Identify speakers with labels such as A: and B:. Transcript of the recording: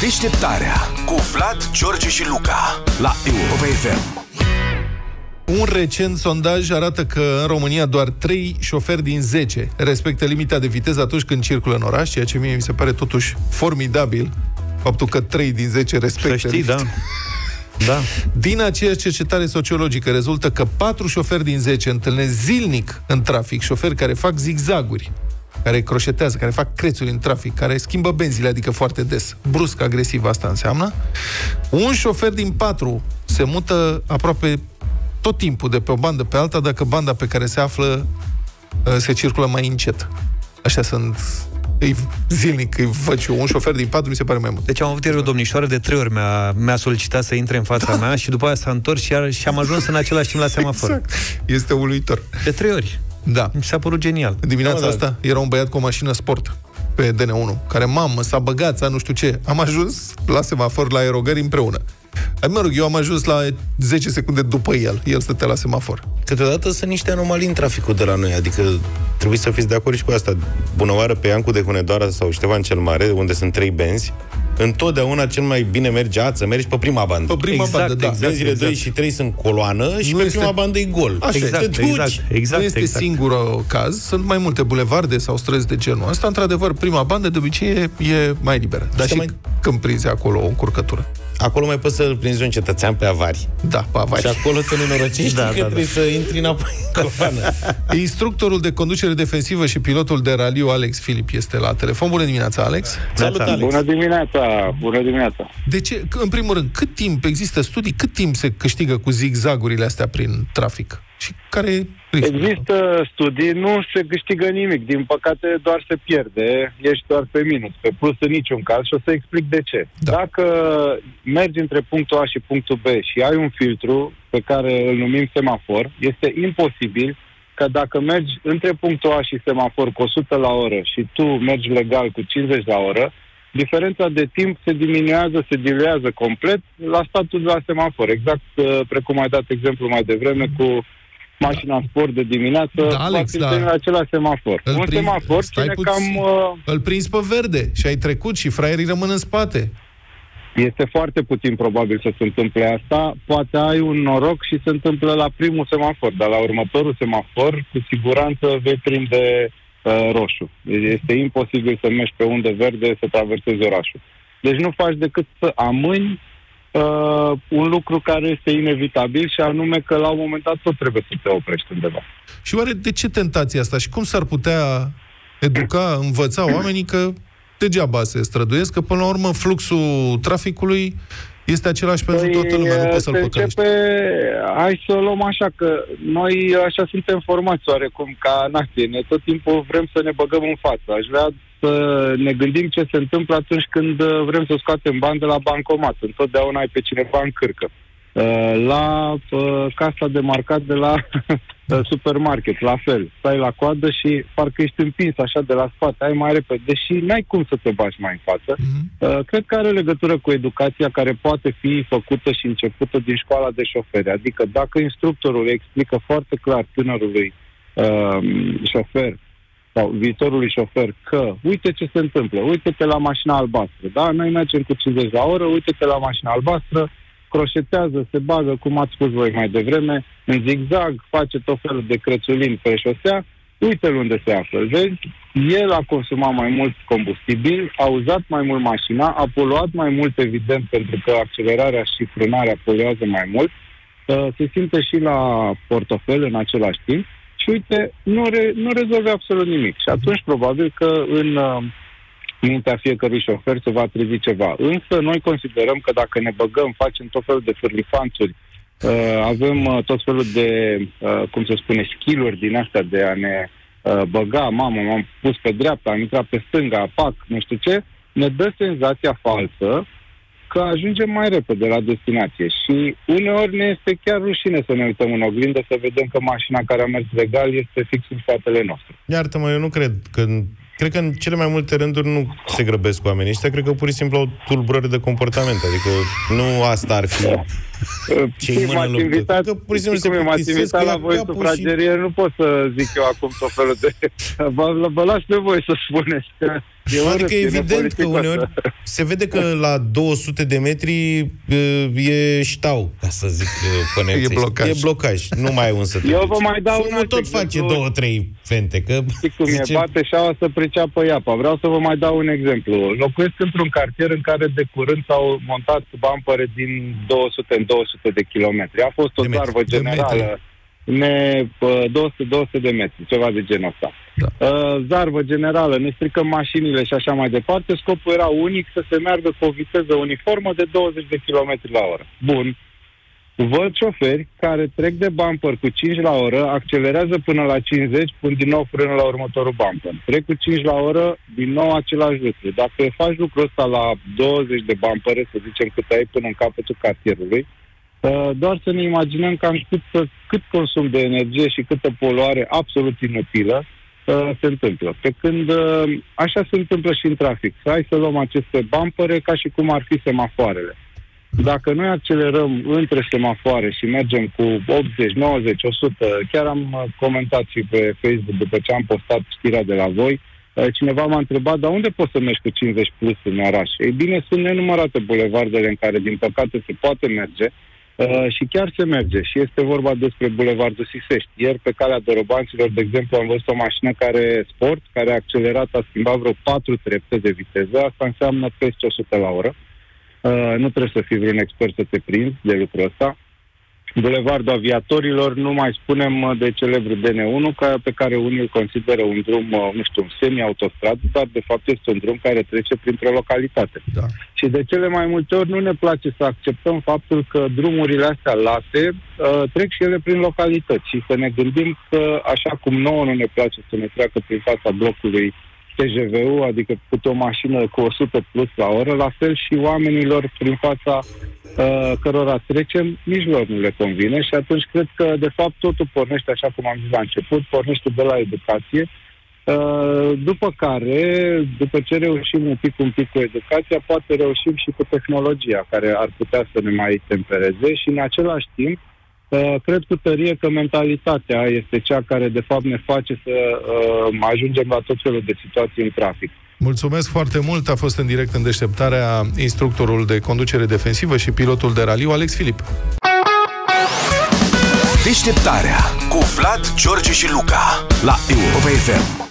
A: Deșteptarea cu Vlad, George și Luca la Europa FM.
B: Un recent sondaj arată că în România doar 3 șoferi din 10 respectă limita de viteză atunci când circulă în oraș, ceea ce mie mi se pare totuși formidabil, faptul că 3 din 10 respectă
C: Să știi, da. Da.
B: Din aceeași cercetare sociologică rezultă că 4 șoferi din 10 întâlnesc zilnic în trafic șoferi care fac zigzaguri, care croșetează, care fac crețuri în trafic, care schimbă benzile, adică foarte des. Brusc, agresiv, asta înseamnă. Un șofer din patru se mută aproape tot timpul de pe o bandă pe alta, dacă banda pe care se află uh, se circulă mai încet. Așa sunt îi, zilnic îi văd și eu. Un șofer din patru mi se pare mai mult.
C: Deci am avut ieri o domnișoară de trei ori mi-a, mi-a solicitat să intre în fața mea și după aia s-a întors și, a, și am ajuns în același timp la semafor.
B: Exact. Este uluitor.
C: De trei ori.
B: Da.
C: Mi s-a părut genial.
B: Dimineața
C: Da, da.
B: asta era un băiat cu o mașină sport pe DN1, care, mamă, s-a băgat, s-a nu știu ce. Am ajuns la semafor la aerogări împreună. Mă rog, eu am ajuns la 10 secunde după el. El stătea la semafor.
D: Câteodată sunt niște anomalii în traficul de la noi, adică trebuie să fiți de acord și cu asta. Bună oară pe Iancu de Hunedoara sau Ștefan cel Mare, unde sunt trei benzi, întotdeauna cel mai bine merge a, să mergi pe prima bandă.
B: Pe prima
C: Exact,
B: bandă, da.
C: exact.
D: Benzile 2 și 3 sunt coloană și
B: Nu
D: pe
B: este-
D: prima bandă e gol.
B: Așa
D: Te
C: Exact,
D: duci.
C: exact, exact,
B: nu este
C: exact.
B: singurul caz, sunt mai multe bulevarde sau străzi de genul ăsta. Într-adevăr, prima bandă de obicei e, e mai liberă. Dar
D: Și
B: și
D: mai-
B: când prinzi acolo o încurcătură.
D: Acolo mai poți să-l prinzi un cetățean pe avari.
B: Da, pe avari.
D: Și acolo te nenorocești
C: Da,
D: că
C: da, da.
D: trebuie să intri înapoi în coloană.
B: Instructorul de conducere defensivă și pilotul de raliu Alex Filip este la telefon. Bună dimineața, Alex!
D: Salut, Alex!
E: Bună dimineața, bună dimineața.
B: De ce? Că, În primul rând, cât timp există studii, cât timp se câștigă cu zigzagurile astea prin trafic? Și care e riscul?
E: Există studii, nu se câștigă nimic, din păcate doar se pierde, ești doar pe minus, pe plus în niciun caz și o să explic de ce.
B: Da.
E: Dacă mergi între punctul A și punctul B și ai un filtru pe care îl numim semafor, este imposibil că dacă mergi între punctul A și semafor cu 100 la oră și tu mergi legal cu 50 la oră, diferența de timp se diminuează, se diluează complet la statul de la semafor. Exact uh, precum ai dat exemplu mai devreme cu mașina sport de dimineață,
B: Da, Alex,
E: va fi
B: da.
E: la același semafor.
B: Îl
E: un
B: prind-
E: semafor
B: stai
E: ține
B: puțin.
E: cam... Uh,
B: Îl prinzi pe verde și ai trecut și fraierii rămân în spate.
E: Este foarte puțin probabil să se întâmple asta. Poate ai un noroc și se întâmplă la primul semafor, dar la următorul semafor, cu siguranță vei prinde uh, roșu. Este imposibil să mergi pe unde verde să traversezi orașul. Deci nu faci decât să amâni uh, un lucru care este inevitabil și anume că la un moment dat tot trebuie să te oprești undeva.
B: Și oare de ce tentația asta? Și cum s-ar putea educa, învăța oamenii că degeaba se străduiesc, că până la urmă fluxul traficului este același pentru toată lumea, nu
E: uh,
B: poți să-l
E: se
B: păcălești.
E: începe, hai să o luăm așa, că noi așa suntem formați oarecum ca nație. Ne tot timpul vrem să ne băgăm în față. Aș vrea să ne gândim ce se întâmplă atunci când uh, vrem să scoatem bani de la bancomat. Întotdeauna ai pe cineva în cârcă. Uh, La uh, casa de marcat de la uh, supermarket, la fel. Stai la coadă și parcă ești împins așa de la spate, ai mai repede, deși n-ai cum să te bagi mai în față.
B: Mhm.
E: Uh, Cred că are legătură cu educația care poate fi făcută și începută din școala de șoferi. Adică dacă instructorul îi explică foarte clar tânărului uh, șofer sau viitorului șofer că uite ce se întâmplă, uite-te la mașina albastră, da? Noi mergem cu 50 la oră, uite-te la mașina albastră, croșetează, se bagă, cum ați spus voi mai devreme, în zigzag, face tot felul de crețulini pe șosea, uite-l unde se află, vezi? El a consumat mai mult combustibil, a uzat mai mult mașina, a poluat mai mult, evident, pentru că accelerarea și frânarea poluează mai mult, uh, se simte și la portofel în același timp și uite, nu, re, nu rezolve absolut nimic. Și atunci probabil că în uh, mintea fiecărui șofer se va trezi ceva. Însă noi considerăm că dacă ne băgăm, facem tot felul de fârlifanțuri, uh, avem uh, tot felul de, uh, cum se spune, skill-uri din astea de a ne uh, băga, mamă, m-am pus pe dreapta, am intrat pe stânga, pac, nu știu ce, ne dă senzația falsă că ajungem mai repede la destinație și uneori ne este chiar rușine să ne uităm în oglindă să vedem că mașina care a mers legal este fix în spatele nostru.
D: Iartă-mă, eu nu cred că... Cred că în cele mai multe rânduri nu se grăbesc oamenii ăștia, cred că pur și simplu au tulburări de comportament, adică nu asta ar fi ce
E: Știi,
D: mână
E: m-ați
D: luptă.
E: invitat,
D: Că pur și simplu
E: știți cum
D: se
E: e, m-ați
D: plictisesc
E: invitat
D: cu
E: la
D: ea
E: voi
D: capul
E: sufragerie, nu pot să zic eu acum tot felul de... Vă vă las pe voi să spuneți. E urât,
D: Adică
E: e
D: evident că
E: nepoliticos.
D: uneori se vede că la 200 de metri uh, e ștau, ca să zic uh, pe nemțești.
B: E blocaj.
D: E blocaj, nu mai ai un să te
E: Eu
D: duci.
E: vă mai dau un
D: Fumul
E: alt
D: tot
E: exemplu.
D: face două, trei fente, că
E: Știți cum e,
D: zice,
E: bate șaua să priceapă iapa. Vreau să vă mai dau un exemplu. Locuiesc într-un cartier în care de curând s-au montat bampere din 200 în 200 de kilometri. A fost o
D: De metri.
E: zarvă
B: De
E: generală, ne, bă, 200, 200 de metri, ceva de genul ăsta.
B: Da.
E: Uh, zarvă generală, ne stricăm mașinile și așa mai departe. Scopul era unic să se meargă cu o viteză uniformă de 20 de km la oră. Bun. Văd șoferi care trec de bumper cu 5 la oră, accelerează până la 50, pun din nou frână la următorul bumper. Trec cu 5 la oră, din nou același lucru. Dacă faci lucrul ăsta la 20 de bumpere, să zicem cât ai până în capătul cartierului, uh, doar să ne imaginăm cam cât, să- cât consum de energie și câtă poluare absolut inutilă uh, se întâmplă. Pe când uh, așa se întâmplă și în trafic. Hai să luăm aceste bumpere ca și cum ar fi semafoarele. Dacă noi accelerăm între semafoare și mergem cu 80, 90, 100, chiar am uh, comentat și pe Facebook după ce am postat știrea de la voi, uh, cineva m-a întrebat, dar unde poți să mergi cu 50 plus în oraș? Ei bine, sunt nenumărate bulevardele în care, din păcate, se poate merge uh, și chiar se merge. Și este vorba despre Bulevardul Sisești. Ieri, pe calea Dorobanților, de exemplu, am văzut o mașină care sport, care a accelerat, a schimbat vreo 4 trepte de viteză, asta înseamnă peste 100 la oră. Uh, nu trebuie să fii vreun expert să te prinzi de lucrul ăsta. Bulevardul Aviatorilor, nu mai spunem uh, de celebru DN1, ca, pe care unii îl consideră un drum, uh, nu știu, un semi-autostradă, dar de fapt este un drum care trece printr-o localitate.
B: Da.
E: Și de cele mai multe ori nu ne place să acceptăm faptul că drumurile astea late uh, trec și ele prin localități și să ne gândim că așa cum nouă nu ne place să ne treacă prin fața blocului TGV-ul, adică cu o mașină cu 100 plus la oră, la fel și oamenilor prin fața uh, cărora trecem, nici lor nu le convine și atunci cred că, de fapt, totul pornește, așa cum am zis la început, pornește de la educație, Uh, după care, după ce reușim un pic, un pic cu educația, poate reușim și cu tehnologia, care ar putea să ne mai tempereze și, în același timp, uh, cred cu tărie că mentalitatea este cea care, de fapt, ne face să uh, ajungem la tot felul de situații în trafic.
B: Mulțumesc foarte mult. A fost în direct în deșteptarea instructorul de conducere defensivă și pilotul de raliu, Alex Filip.
A: Deșteptarea cu Vlad, George și Luca la Europa FM.